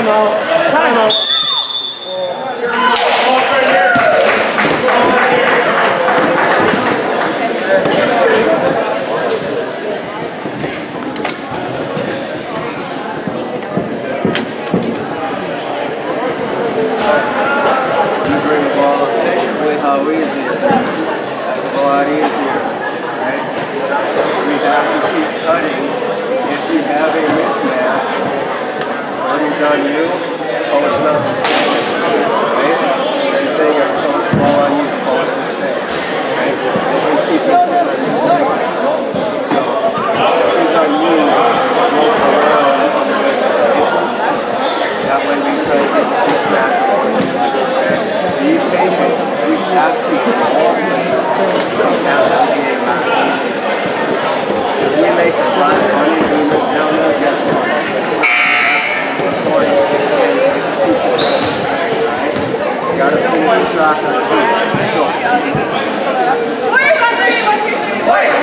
God dang us we make the fly bunnies we must down there, guess what? Points and a point. Gotta finish the shots on the three. Let's go. Warriors